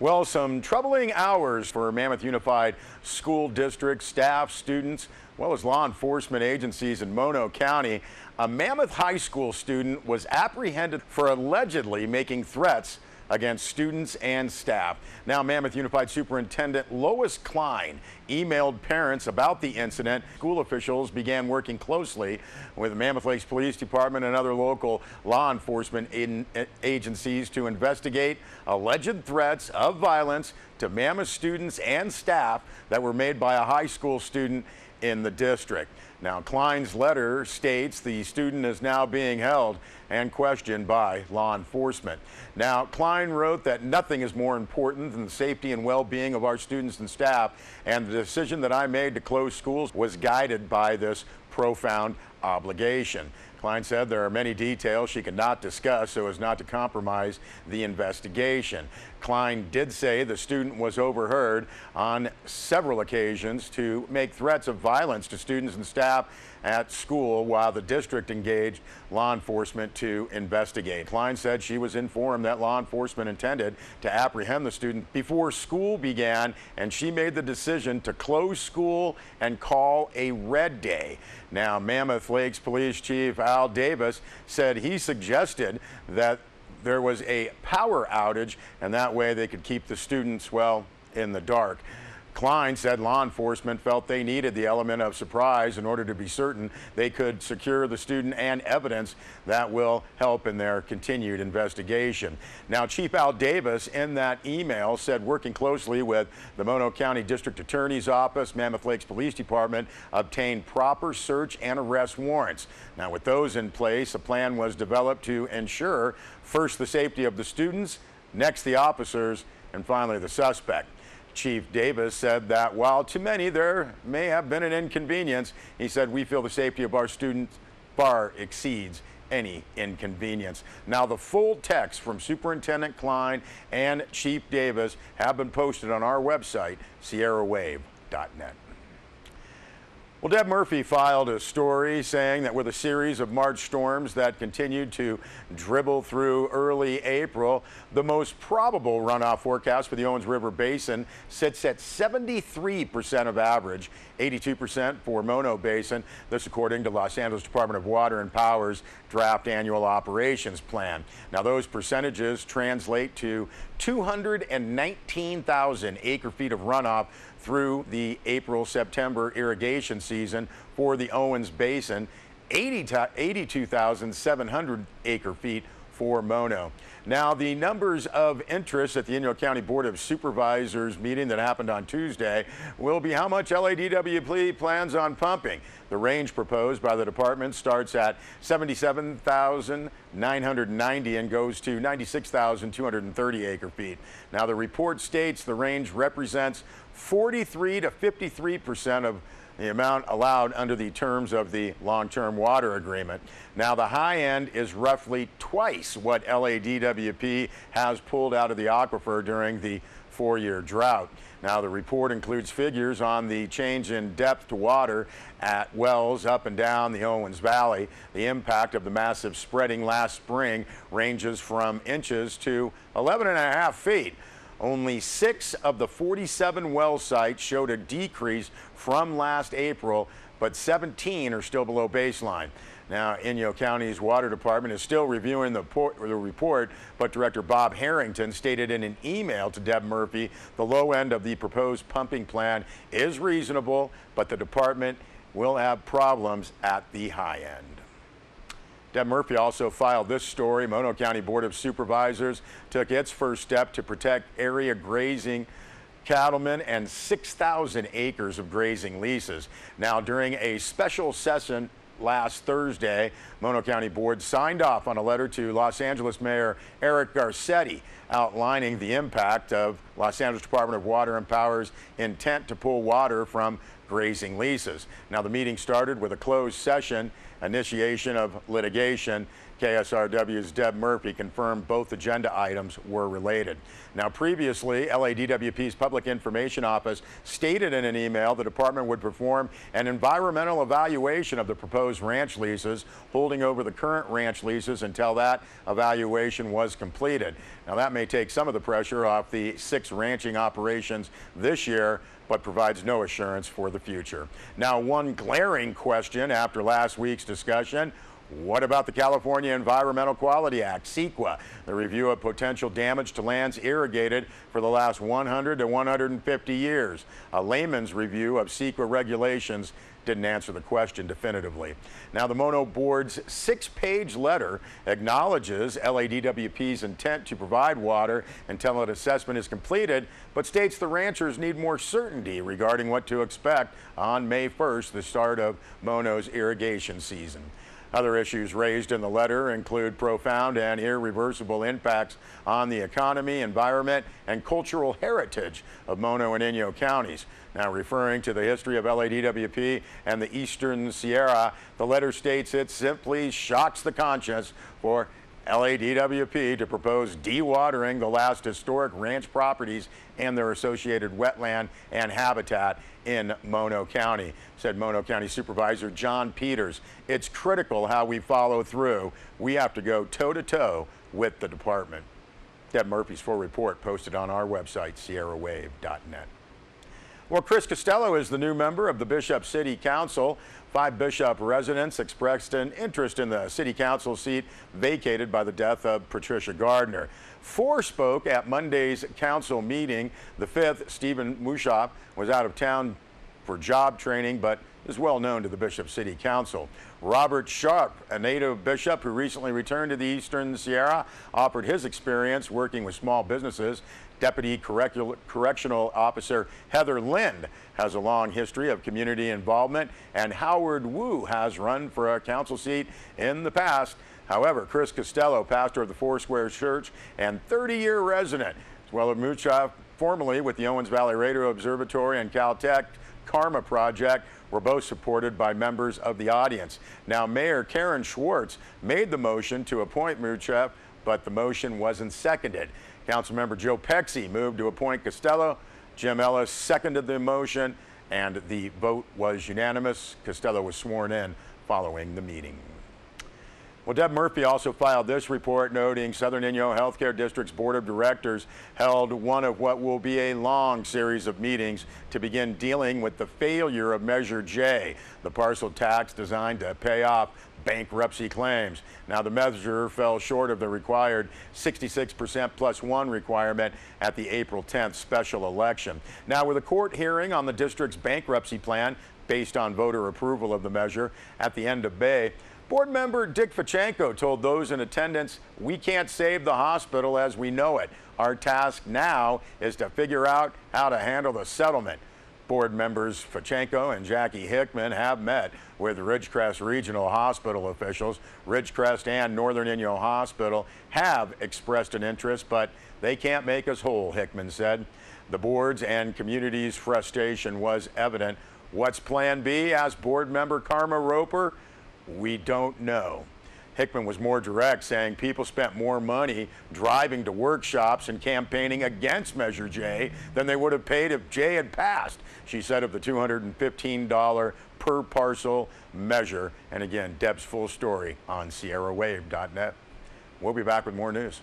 Well, some troubling hours for Mammoth Unified School District staff, students, well as law enforcement agencies in Mono County. A Mammoth High School student was apprehended for allegedly making threats against students and staff. Now, Mammoth Unified Superintendent Lois Klein emailed parents about the incident. School officials began working closely with Mammoth Lakes Police Department and other local law enforcement eh, agencies to investigate alleged threats of violence to Mammoth students and staff that were made by a high school student in the district. Now, Klein's letter states the student is now being held and questioned by law enforcement. Now, Klein wrote that nothing is more important than the safety and well-being of our students and staff, and the decision that I made to close schools was guided by this profound obligation. Klein said there are many details she cannot discuss so as not to compromise the investigation. Klein did say the student was overheard on several occasions to make threats of violence to students and staff at school while the district engaged law enforcement to investigate. Klein said she was informed that law enforcement intended to apprehend the student before school began and she made the decision to close school and call a red day. Now, Mammoth Lakes Police Chief Al Davis said he suggested that there was a power outage and that way they could keep the students, well, in the dark. Klein said law enforcement felt they needed the element of surprise in order to be certain they could secure the student and evidence that will help in their continued investigation. Now, Chief Al Davis in that email said working closely with the Mono County District Attorney's Office, Mammoth Lakes Police Department, obtained proper search and arrest warrants. Now, with those in place, a plan was developed to ensure first the safety of the students, next the officers, and finally the suspect. Chief Davis said that while to many there may have been an inconvenience, he said we feel the safety of our students far exceeds any inconvenience. Now, the full text from Superintendent Klein and Chief Davis have been posted on our website, sierrawave.net. Well, Deb Murphy filed a story saying that with a series of March storms that continued to dribble through early April, the most probable runoff forecast for the Owens River Basin sits at 73% of average, 82% for Mono Basin. This according to Los Angeles Department of Water and Power's draft annual operations plan. Now, those percentages translate to 219,000 acre feet of runoff through the April-September irrigation season for the Owens Basin, 80 82,700 acre feet for Mono. Now, the numbers of interest at the Inyo County Board of Supervisors meeting that happened on Tuesday will be how much LADWP plans on pumping. The range proposed by the department starts at 77,990 and goes to 96,230 acre feet. Now, the report states the range represents 43 to 53 percent of the amount allowed under the terms of the long-term water agreement. Now, the high end is roughly twice what LADWP has pulled out of the aquifer during the four-year drought. Now, the report includes figures on the change in depth to water at wells up and down the Owens Valley. The impact of the massive spreading last spring ranges from inches to 11 and a half feet. Only six of the 47 well sites showed a decrease from last April, but 17 are still below baseline. Now, Inyo County's water department is still reviewing the, the, report, but Director Bob Harrington stated in an email to Deb Murphy the low end of the proposed pumping plan is reasonable, but the department will have problems at the high end. Deb Murphy also filed this story. Mono County Board of Supervisors took its first step to protect area grazing cattlemen and 6,000 acres of grazing leases. Now, during a special session last Thursday, Mono County Board signed off on a letter to Los Angeles Mayor Eric Garcetti outlining the impact of Los Angeles Department of Water and Power's intent to pull water from grazing leases. Now, the meeting started with a closed session initiation of litigation KSRW's Deb Murphy confirmed both agenda items were related. Now, previously, LADWP's Public Information Office stated in an email the department would perform an environmental evaluation of the proposed ranch leases, holding over the current ranch leases until that evaluation was completed. Now, that may take some of the pressure off the six ranching operations this year, but provides no assurance for the future. Now, one glaring question after last week's discussion what about the California Environmental Quality Act, CEQA, the review of potential damage to lands irrigated for the last 100 to 150 years? A layman's review of CEQA regulations didn't answer the question definitively. Now, the Mono Board's six-page letter acknowledges LADWP's intent to provide water until an assessment is completed, but states the ranchers need more certainty regarding what to expect on May 1st, the start of Mono's irrigation season. Other issues raised in the letter include profound and irreversible impacts on the economy, environment, and cultural heritage of Mono and Inyo counties. Now, referring to the history of LADWP and the Eastern Sierra, the letter states it simply shocks the conscience for LADWP to propose dewatering the last historic ranch properties and their associated wetland and habitat in Mono County, said Mono County Supervisor John Peters. It's critical how we follow through. We have to go toe to toe with the department. Deb Murphy's full report posted on our website, sierrawave.net. Well, Chris Costello is the new member of the Bishop City Council. Five Bishop residents expressed an interest in the city council seat vacated by the death of Patricia Gardner. Four spoke at Monday's council meeting. The fifth, Stephen Muchovej, was out of town for job training, but is well known to the Bishop City Council. Robert Sharp, a native bishop who recently returned to the Eastern Sierra, offered his experience working with small businesses. Deputy Correctional Officer Heather Lind has a long history of community involvement, and Howard Wu has run for a council seat in the past. However, Chris Costello, pastor of the Four Foursquare Church and 30-year resident, as well as Muchovej, formerly with the Owens Valley Radio Observatory and Caltech CARMA Project, were both supported by members of the audience. Now, Mayor Karen Schwartz made the motion to appoint Muchovej, but the motion wasn't seconded. Councilmember Joe Pecsi moved to appoint Costello. Jim Ellis seconded the motion, and the vote was unanimous. Costello was sworn in following the meeting. Well, Deb Murphy also filed this report noting Southern Inyo Healthcare District's Board of Directors held one of what will be a long series of meetings to begin dealing with the failure of Measure J, the parcel tax designed to pay off bankruptcy claims. Now, the measure fell short of the required 66% plus one requirement at the April 10th special election. Now, with a court hearing on the district's bankruptcy plan based on voter approval of the measure at the end of May, Board member Dick Fedchenko told those in attendance, we can't save the hospital as we know it. Our task now is to figure out how to handle the settlement. Board members Fedchenko and Jackie Hickman have met with Ridgecrest Regional Hospital officials. Ridgecrest and Northern Inyo Hospital have expressed an interest, but they can't make us whole, Hickman said. The board's and community's frustration was evident. What's plan B? asked board member Karma Roper. We don't know. Hickman was more direct, saying people spent more money driving to workshops and campaigning against Measure J than they would have paid if J had passed. She said of the $215 per parcel measure. And again, Deb's full story on sierrawave.net. We'll be back with more news.